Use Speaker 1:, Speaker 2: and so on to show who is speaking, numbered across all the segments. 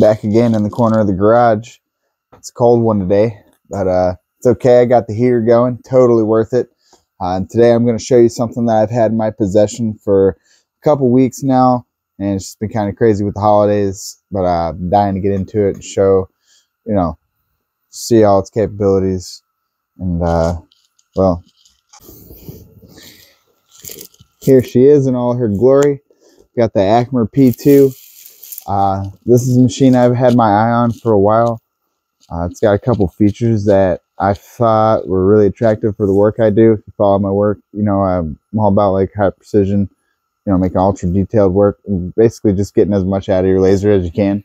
Speaker 1: back again in the corner of the garage. It's a cold one today, but uh, it's okay. I got the heater going, totally worth it. Uh, and today I'm going to show you something that I've had in my possession for a couple weeks now, and it's just been kind of crazy with the holidays, but uh, I'm dying to get into it and show, you know, see all its capabilities. And, uh, well, here she is in all her glory. Got the Acmer P2. Uh, this is a machine I've had my eye on for a while. Uh, it's got a couple features that I thought were really attractive for the work I do. If you follow my work, you know, I'm all about like high precision, you know, making ultra detailed work, basically just getting as much out of your laser as you can.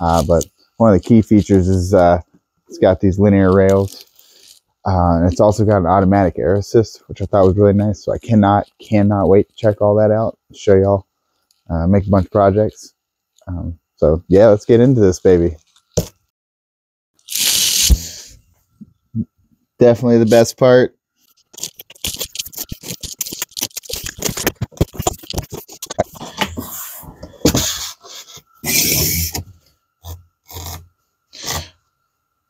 Speaker 1: Uh, but one of the key features is uh, it's got these linear rails. Uh, and it's also got an automatic air assist, which I thought was really nice. So I cannot, cannot wait to check all that out, show y'all, uh, make a bunch of projects. Um, so yeah, let's get into this baby. Definitely the best part.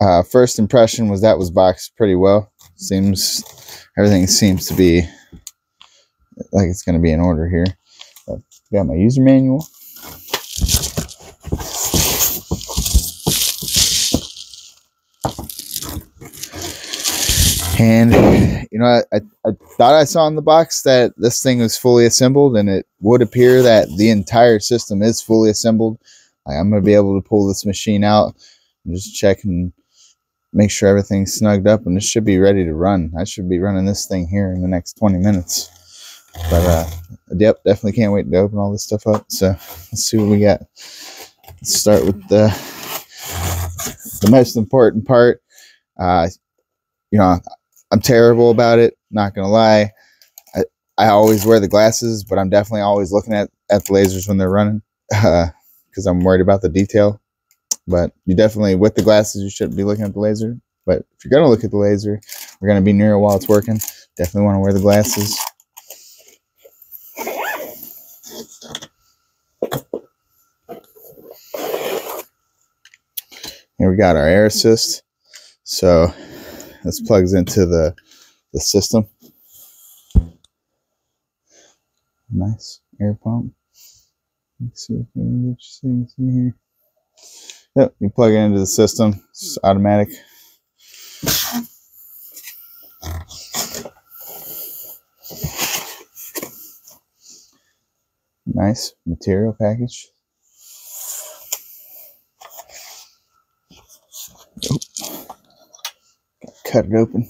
Speaker 1: Uh, first impression was that was boxed pretty well. Seems everything seems to be like it's going to be in order here. got my user manual. And, you know, I, I, I, thought I saw in the box that this thing was fully assembled, and it would appear that the entire system is fully assembled. Like, I'm to be able to pull this machine out and just check and make sure everything's snugged up, and it should be ready to run. I should be running this thing here in the next 20 minutes. But, uh, yep, definitely can't wait to open all this stuff up. So, let's see what we got. Let's start with the, the most important part. Uh, you know, I'm terrible about it. Not gonna lie. I, I always wear the glasses, but I'm definitely always looking at, at the lasers when they're running because uh, I'm worried about the detail. But you definitely, with the glasses, you shouldn't be looking at the laser. But if you're gonna look at the laser, we're gonna be near it while it's working. Definitely want to wear the glasses. Here we got our air assist. So this plugs into the, the system. Nice air pump. Let's see if we can get see here. Yep, you plug it into the system. It's automatic. Nice material package. Cut it open.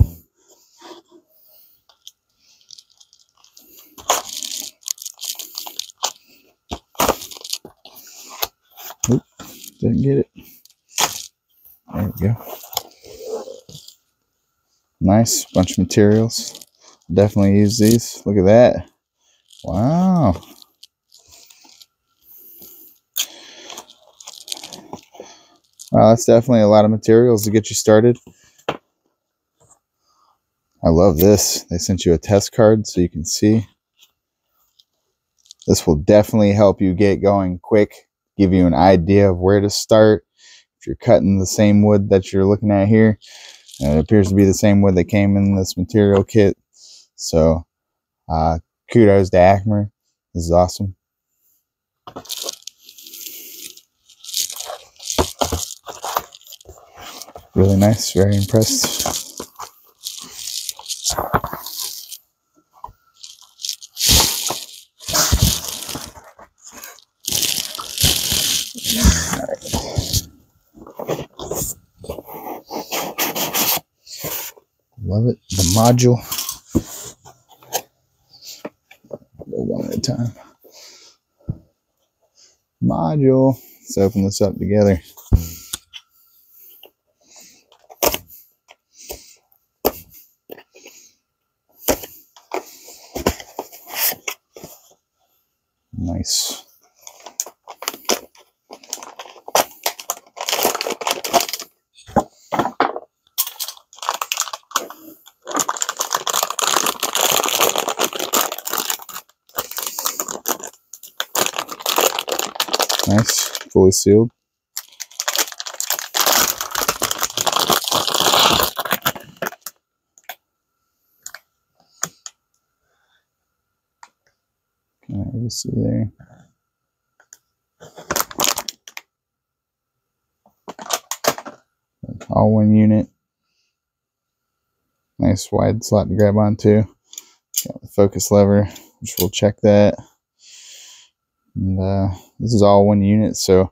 Speaker 1: Oop, didn't get it. There we go. Nice bunch of materials. Definitely use these. Look at that. Wow. Wow, that's definitely a lot of materials to get you started. I love this. They sent you a test card so you can see. This will definitely help you get going quick, give you an idea of where to start. If you're cutting the same wood that you're looking at here, it appears to be the same wood that came in this material kit. So uh, kudos to Acmer. This is awesome. Really nice, very impressed. Love it. The module. one at a time. Module. Let's open this up together. Nice. Fully sealed. Can't see there. All one unit. Nice wide slot to grab onto. Got the focus lever, which we'll check that. And uh, this is all one unit, so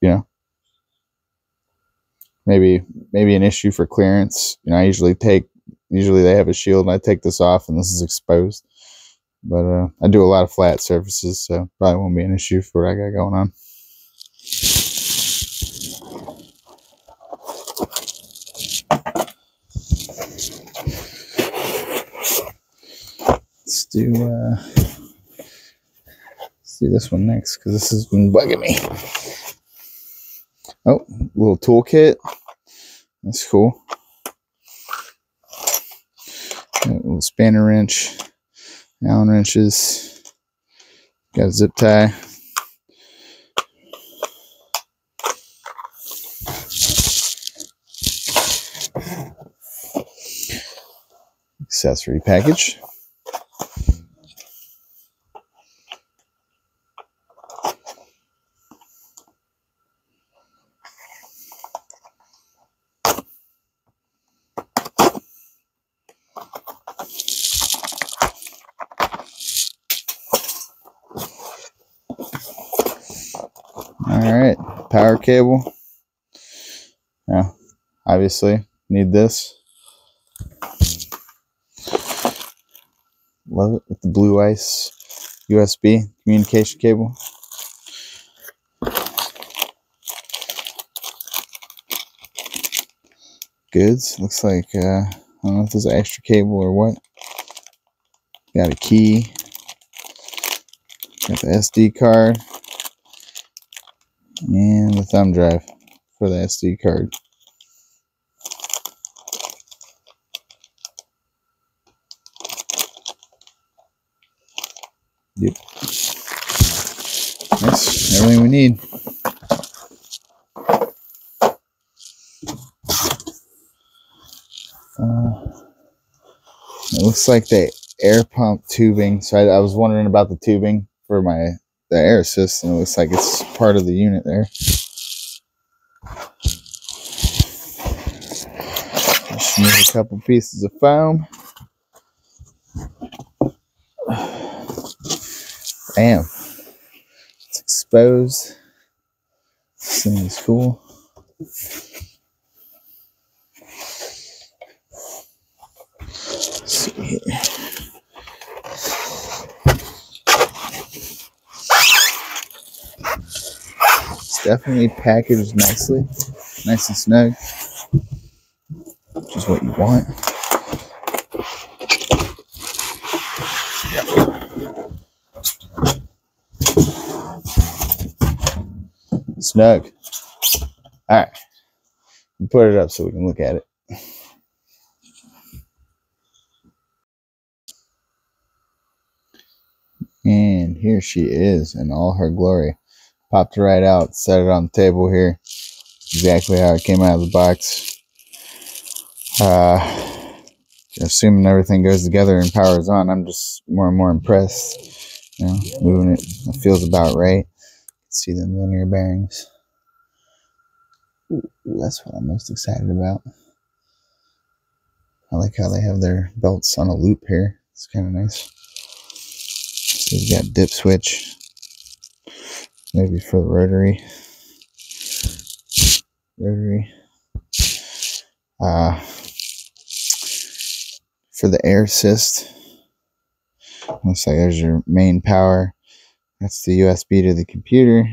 Speaker 1: you know, maybe maybe an issue for clearance. You know, I usually take usually they have a shield, and I take this off, and this is exposed. But uh, I do a lot of flat surfaces, so probably won't be an issue for what I got going on. Let's do uh, do this one next because this has been bugging me. Oh, little toolkit. That's cool. A little spanner wrench, Allen wrenches. Got a zip tie. Accessory package. All right, power cable. Yeah, obviously need this. Love it with the blue ice USB communication cable. Goods. Looks like uh, I don't know if there's an extra cable or what. Got a key. Got the SD card and the thumb drive for the SD card. Yep. That's everything we need. Uh, it looks like the air pump tubing. So I, I was wondering about the tubing for my the air assist, and it looks like it's part of the unit there. Just need a couple pieces of foam. Bam. It's exposed. This thing is cool. Let's see here. It's definitely packaged nicely, nice and snug, which is what you want. Snug. All right, put it up so we can look at it. And here she is in all her glory. Popped it right out, set it on the table here. Exactly how it came out of the box. Uh, assuming everything goes together and powers on, I'm just more and more impressed. You know, moving it, it feels about right. See the linear bearings. Ooh, that's what I'm most excited about. I like how they have their belts on a loop here. It's kind of nice. So you've got dip switch, maybe for the rotary. Rotary. Uh, for the air assist, looks like there's your main power. That's the USB to the computer.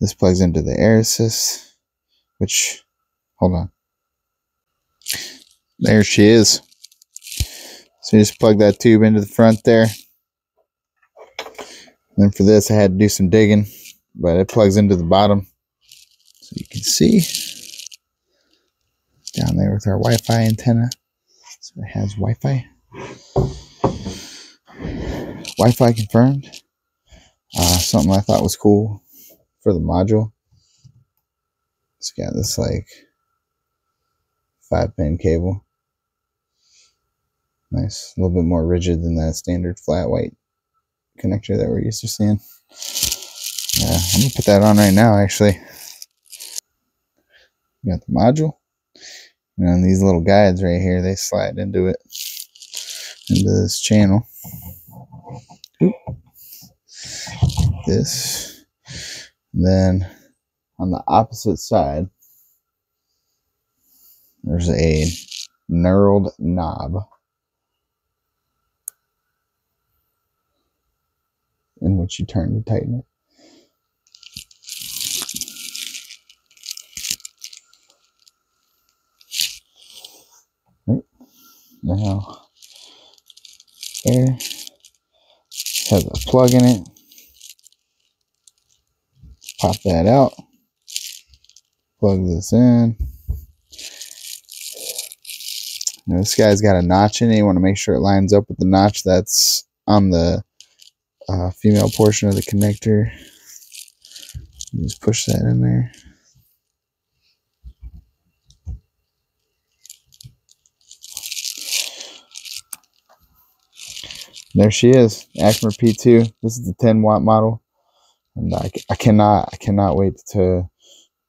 Speaker 1: This plugs into the air assist, which, hold on. There she is. So you just plug that tube into the front there. Then for this, I had to do some digging, but it plugs into the bottom. So you can see down there with our Wi-Fi antenna. So it has Wi-Fi. Wi-Fi confirmed. Uh, something I thought was cool for the module. It's got this like five pin cable. Nice, a little bit more rigid than that standard flat white connector that we're used to seeing. Yeah, I'm gonna put that on right now actually. got the module. And these little guides right here, they slide into it, into this channel. Oop. This. And then on the opposite side, there's a knurled knob. In which you turn to tighten it. Right. Now, there has a plug in it. Pop that out. Plug this in. Now this guy's got a notch in it. You want to make sure it lines up with the notch that's on the uh, female portion of the connector. You just push that in there. there she is, Acmer P2. This is the 10 watt model. And I, I cannot, I cannot wait to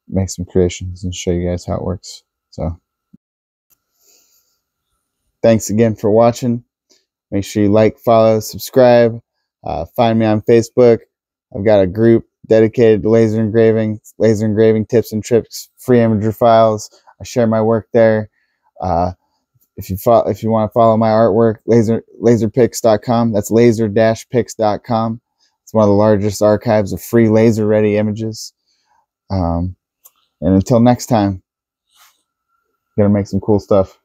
Speaker 1: make some creations and show you guys how it works. So thanks again for watching. Make sure you like, follow, subscribe. Uh, find me on Facebook. I've got a group dedicated to laser engraving, laser engraving tips and tricks, free Imag-R files. I share my work there. Uh, if you if you want to follow my artwork, laser. That's laser-pics.com. It's one of the largest archives of free laser ready images. Um, and until next time, gonna make some cool stuff.